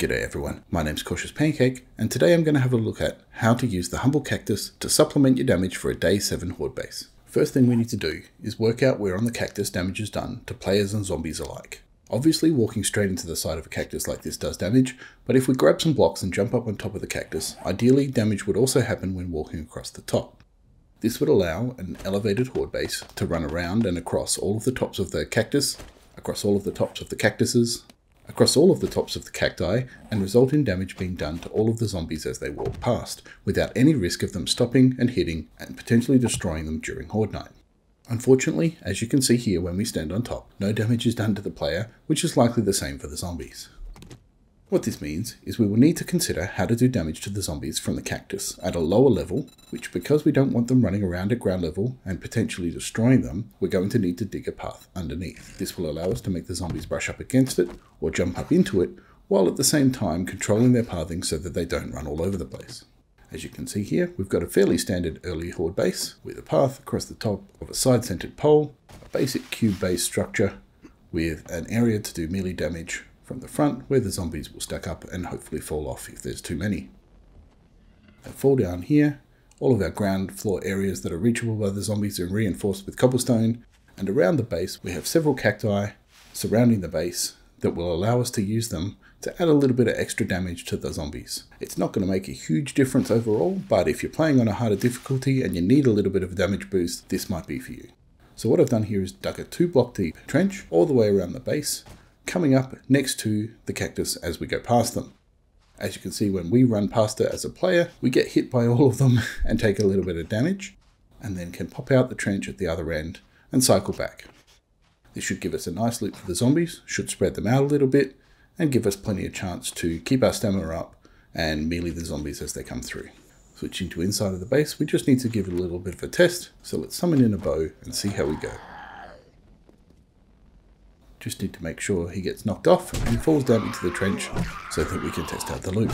G'day everyone, my name's Cautious Pancake, and today I'm going to have a look at how to use the Humble Cactus to supplement your damage for a Day 7 Horde base. First thing we need to do is work out where on the cactus damage is done to players and zombies alike. Obviously walking straight into the side of a cactus like this does damage, but if we grab some blocks and jump up on top of the cactus, ideally damage would also happen when walking across the top. This would allow an elevated horde base to run around and across all of the tops of the cactus, across all of the tops of the cactuses, across all of the tops of the cacti, and result in damage being done to all of the zombies as they walk past, without any risk of them stopping and hitting and potentially destroying them during Horde Night. Unfortunately, as you can see here when we stand on top, no damage is done to the player, which is likely the same for the zombies. What this means is we will need to consider how to do damage to the zombies from the cactus at a lower level, which because we don't want them running around at ground level and potentially destroying them, we're going to need to dig a path underneath. This will allow us to make the zombies brush up against it or jump up into it, while at the same time controlling their pathing so that they don't run all over the place. As you can see here, we've got a fairly standard early horde base with a path across the top of a side-centered pole, a basic cube-based structure with an area to do melee damage from the front where the zombies will stack up and hopefully fall off if there's too many. They fall down here, all of our ground floor areas that are reachable by the zombies are reinforced with cobblestone, and around the base we have several cacti surrounding the base that will allow us to use them to add a little bit of extra damage to the zombies. It's not going to make a huge difference overall, but if you're playing on a harder difficulty and you need a little bit of a damage boost, this might be for you. So what I've done here is dug a two block deep trench all the way around the base, coming up next to the cactus as we go past them. As you can see, when we run past it as a player, we get hit by all of them and take a little bit of damage, and then can pop out the trench at the other end and cycle back. This should give us a nice loop for the zombies, should spread them out a little bit, and give us plenty of chance to keep our stamina up and melee the zombies as they come through. Switching to inside of the base, we just need to give it a little bit of a test, so let's summon in a Boe and see how we go. Just need to make sure he gets knocked off and falls down into the trench so that we can test out the loop.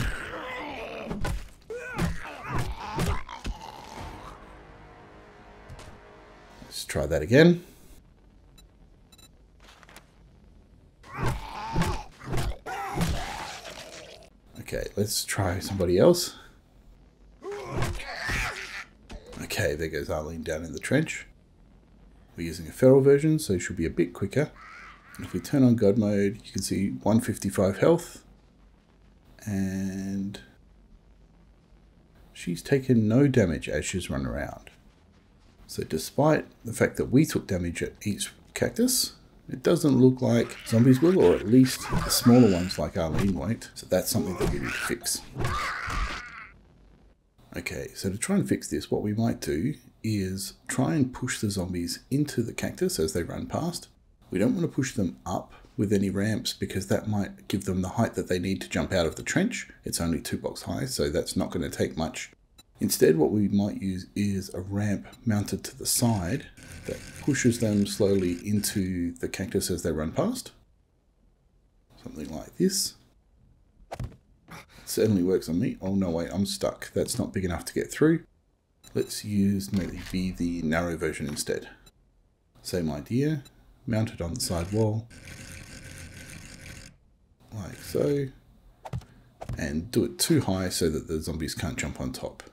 Let's try that again. Okay, let's try somebody else. Okay, there goes Arlene down in the trench. We're using a feral version, so it should be a bit quicker. If we turn on God mode, you can see 155 health. And she's taken no damage as she's run around. So despite the fact that we took damage at each cactus, it doesn't look like zombies will, or at least the smaller ones like Arlene won't. So that's something that we need to fix. Okay, so to try and fix this, what we might do is try and push the zombies into the cactus as they run past. We don't want to push them up with any ramps because that might give them the height that they need to jump out of the trench. It's only two blocks high, so that's not going to take much. Instead, what we might use is a ramp mounted to the side that pushes them slowly into the cactus as they run past. Something like this. certainly works on me. Oh no, wait, I'm stuck. That's not big enough to get through. Let's use maybe the narrow version instead. Same idea, mounted on the side wall, like so, and do it too high so that the zombies can't jump on top.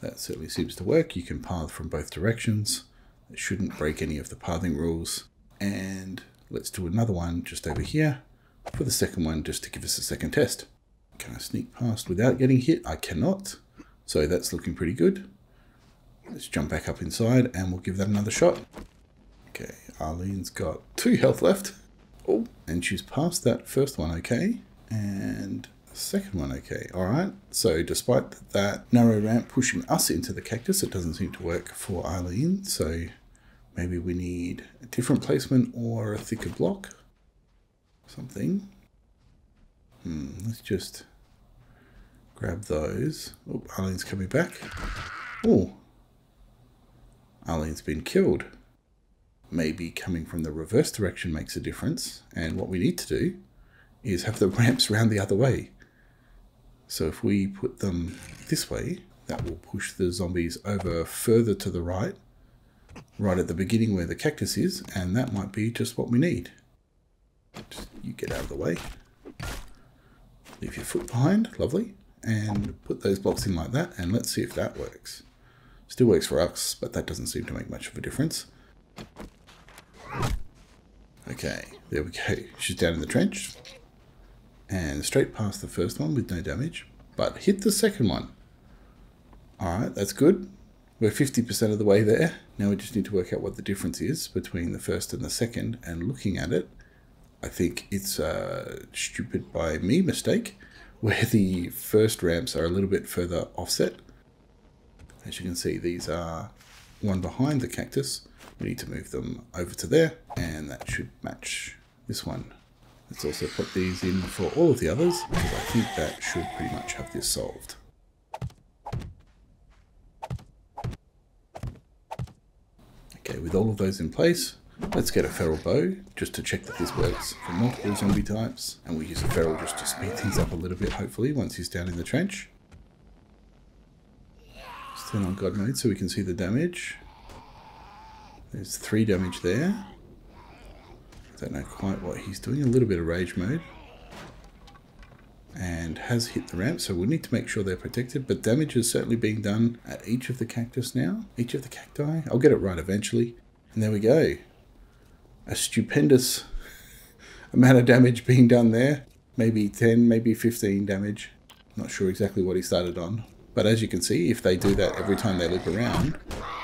That certainly seems to work. You can path from both directions. It shouldn't break any of the pathing rules. And let's do another one just over here for the second one, just to give us a second test. Can I sneak past without getting hit? I cannot. So that's looking pretty good. Let's jump back up inside and we'll give that another shot. Okay, Arlene's got two health left. Oh, and she's passed that first one okay. And Second one, okay. All right. So despite that narrow ramp pushing us into the cactus, it doesn't seem to work for Arlene. So maybe we need a different placement or a thicker block. Something. Hmm, let's just grab those. Oh, Arlene's coming back. Oh, Arlene's been killed. Maybe coming from the reverse direction makes a difference. And what we need to do is have the ramps round the other way. So if we put them this way, that will push the zombies over further to the right, right at the beginning where the cactus is, and that might be just what we need. Just you get out of the way. Leave your foot behind, lovely. And put those blocks in like that, and let's see if that works. Still works for us, but that doesn't seem to make much of a difference. Okay, there we go. She's down in the trench. And straight past the first one with no damage. But hit the second one. Alright, that's good. We're 50% of the way there. Now we just need to work out what the difference is between the first and the second. And looking at it, I think it's a stupid by me mistake where the first ramps are a little bit further offset. As you can see, these are one behind the cactus. We need to move them over to there and that should match this one. Let's also put these in for all of the others because I think that should pretty much have this solved. Okay, with all of those in place, let's get a feral Boe just to check that this works for multiple zombie types. And we'll use a feral just to speed things up a little bit, hopefully, once he's down in the trench. Let's turn on God mode so we can see the damage. There's three damage there. Don't know quite what he's doing. A little bit of rage mode. And has hit the ramp, so we'll need to make sure they're protected. But damage is certainly being done at each of the cactus now. Each of the cacti. I'll get it right eventually. And there we go. A stupendous amount of damage being done there. Maybe 10, maybe 15 damage. Not sure exactly what he started on. But as you can see, if they do that every time they loop around,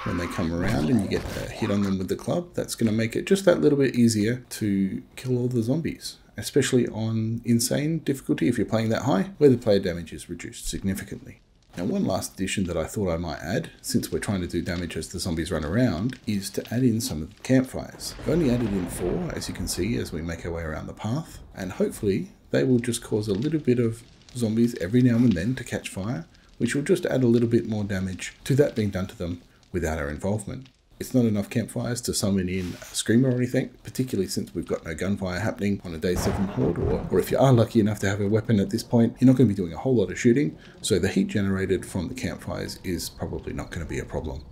when they come around and you get a hit on them with the club, that's going to make it just that little bit easier to kill all the zombies. Especially on insane difficulty if you're playing that high, where the player damage is reduced significantly. Now one last addition that I thought I might add, since we're trying to do damage as the zombies run around, is to add in some of the campfires. I've only added in four, as you can see, as we make our way around the path, and hopefully they will just cause a little bit of zombies every now and then to catch fire, which will just add a little bit more damage to that being done to them without our involvement. It's not enough campfires to summon in a screamer or anything, particularly since we've got no gunfire happening on a day 7 horde, or, or if you are lucky enough to have a weapon at this point, you're not going to be doing a whole lot of shooting, so the heat generated from the campfires is probably not going to be a problem.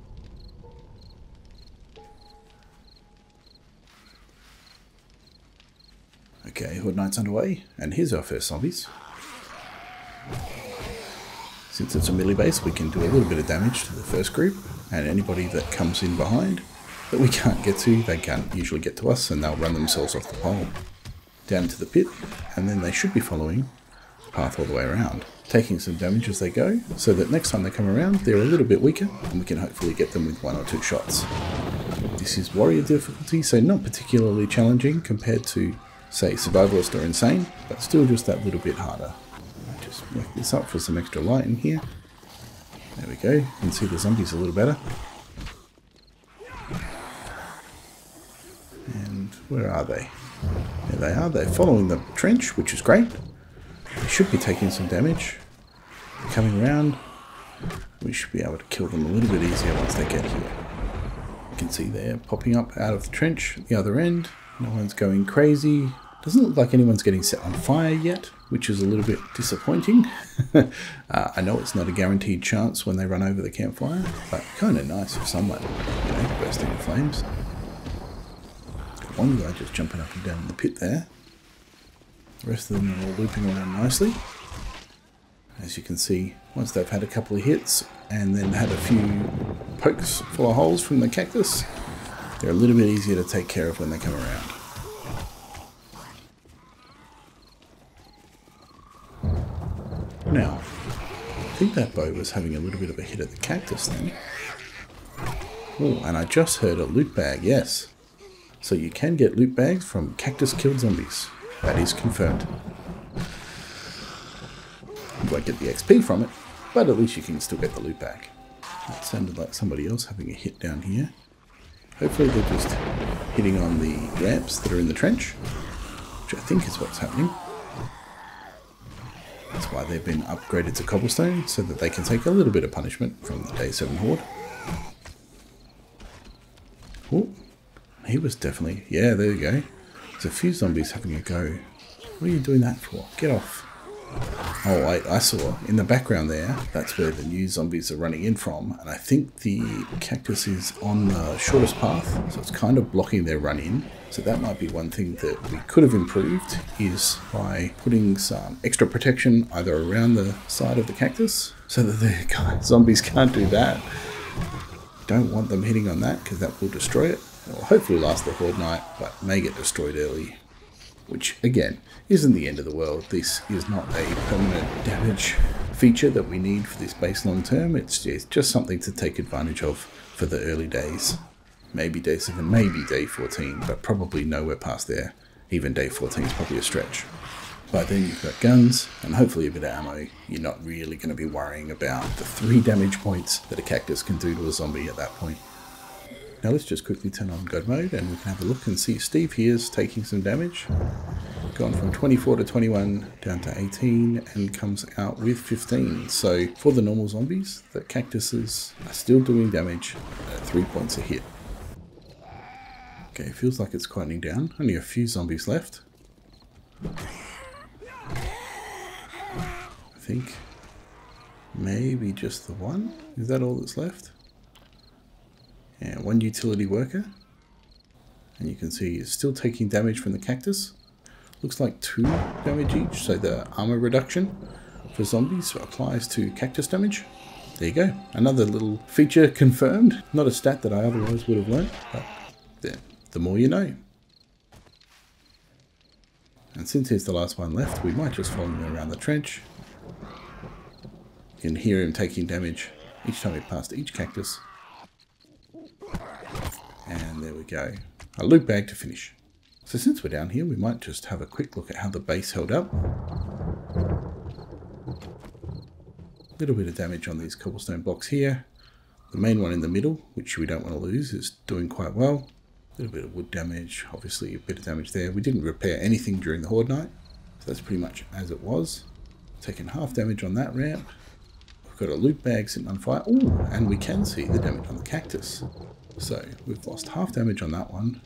Okay, Horde Night's underway, and here's our first zombies. Since it's a melee base, we can do a little bit of damage to the first group, and anybody that comes in behind that we can't get to, they can't usually get to us, and they'll run themselves off the pole down into the pit, and then they should be following the path all the way around, taking some damage as they go, so that next time they come around, they're a little bit weaker, and we can hopefully get them with one or two shots. This is warrior difficulty, so not particularly challenging compared to, say, survivalist or insane, but still just that little bit harder work this up for some extra light in here. There we go. You can see the zombies a little better. And where are they? There they are. They're following the trench, which is great. They should be taking some damage. Coming around. We should be able to kill them a little bit easier once they get here. You can see they're popping up out of the trench at the other end. No one's going crazy. Doesn't look like anyone's getting set on fire yet, which is a little bit disappointing. uh, I know it's not a guaranteed chance when they run over the campfire, but kind of nice if someone, you know, into flames. one guy just jumping up and down in the pit there. The rest of them are all looping around nicely. As you can see, once they've had a couple of hits and then had a few pokes full of holes from the cactus, they're a little bit easier to take care of when they come around. Now, I think that Boe was having a little bit of a hit at the cactus then. Oh, and I just heard a loot bag, yes. So you can get loot bags from cactus killed zombies. That is confirmed. You won't get the XP from it, but at least you can still get the loot bag. That sounded like somebody else having a hit down here. Hopefully they're just hitting on the ramps that are in the trench, which I think is what's happening. That's why they've been upgraded to cobblestone, so that they can take a little bit of punishment from the Day 7 Horde. Oh, he was definitely... Yeah, there you go. There's a few zombies having a go. What are you doing that for? Get off. Oh wait, I saw in the background there, that's where the new zombies are running in from, and I think the cactus is on the shortest path, so it's kind of blocking their run in. So that might be one thing that we could have improved is by putting some extra protection either around the side of the cactus so that the zombies can't do that. Don't want them hitting on that because that will destroy it. It will hopefully last the Horde Night, but may get destroyed early which again isn't the end of the world. This is not a permanent damage feature that we need for this base long term. It's just something to take advantage of for the early days. Maybe day 7, maybe day 14, but probably nowhere past there. Even day 14 is probably a stretch. By then you've got guns and hopefully a bit of ammo. You're not really going to be worrying about the 3 damage points that a cactus can do to a zombie at that point. Now let's just quickly turn on God mode and we can have a look and see Steve here is taking some damage. Gone from 24 to 21 down to 18 and comes out with 15. So for the normal zombies, the cactuses are still doing damage at 3 points a hit. Okay, feels like it's quieting down. Only a few zombies left. I think maybe just the one. Is that all that's left? And one utility worker. And you can see it's still taking damage from the cactus. Looks like two damage each, so the armor reduction for zombies applies to cactus damage. There you go, another little feature confirmed. Not a stat that I otherwise would have learnt, but the, the more you know. And since he's the last one left, we might just follow him around the trench. You can hear him taking damage each time he passed each cactus. And there we go. A loot bag to finish. So since we're down here, we might just have a quick look at how the base held up. A little bit of damage on these cobblestone blocks here. The main one in the middle, which we don't want to lose, is doing quite well. A little bit of wood damage, obviously a bit of damage there. We didn't repair anything during the Horde Night, so that's pretty much as it was. Taking half damage on that ramp. We've got a loot bag sitting on fire. Oh, and we can see the damage on the cactus. So we've lost half damage on that one,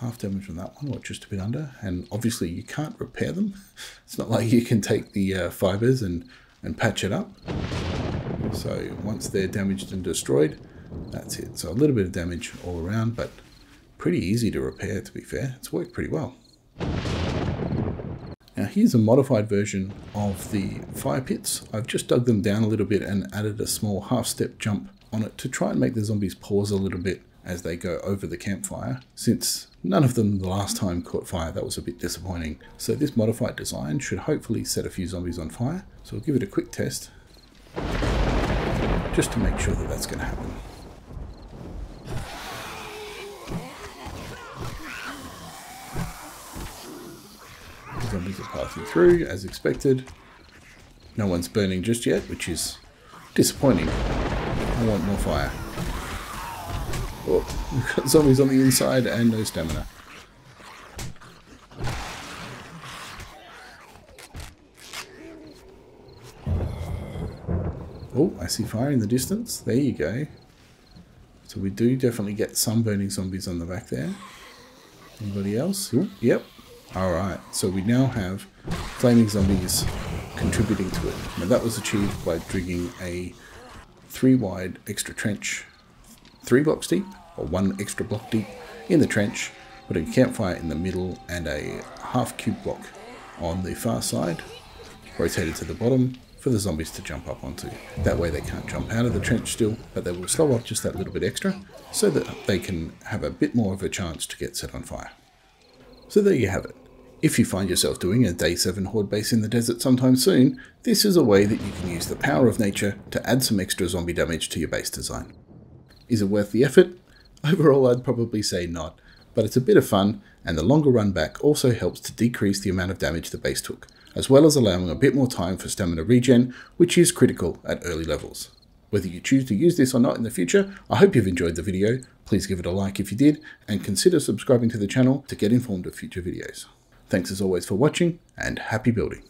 half damage on that one, or just a bit under. And obviously you can't repair them. It's not like you can take the uh, fibers and, and patch it up. So once they're damaged and destroyed, that's it. So a little bit of damage all around, but pretty easy to repair to be fair. It's worked pretty well. Now here's a modified version of the fire pits. I've just dug them down a little bit and added a small half step jump on it to try and make the zombies pause a little bit as they go over the campfire, since none of them the last time caught fire. That was a bit disappointing. So this modified design should hopefully set a few zombies on fire. So we'll give it a quick test, just to make sure that that's going to happen. The zombies are passing through, as expected. No one's burning just yet, which is disappointing. I want more fire. Oh, we've got zombies on the inside and no stamina. Oh, I see fire in the distance. There you go. So we do definitely get some burning zombies on the back there. Anybody else? Ooh, yep. Alright, so we now have flaming zombies contributing to it. Now that was achieved by digging a three wide extra trench, three blocks deep, or one extra block deep in the trench, putting a campfire in the middle and a half cube block on the far side, rotated to the bottom for the zombies to jump up onto. That way they can't jump out of the trench still, but they will slow up just that little bit extra so that they can have a bit more of a chance to get set on fire. So there you have it. If you find yourself doing a day 7 horde base in the desert sometime soon, this is a way that you can use the power of nature to add some extra zombie damage to your base design. Is it worth the effort? Overall I'd probably say not, but it's a bit of fun and the longer run back also helps to decrease the amount of damage the base took, as well as allowing a bit more time for stamina regen, which is critical at early levels. Whether you choose to use this or not in the future, I hope you've enjoyed the video, please give it a like if you did, and consider subscribing to the channel to get informed of future videos. Thanks as always for watching, and happy building.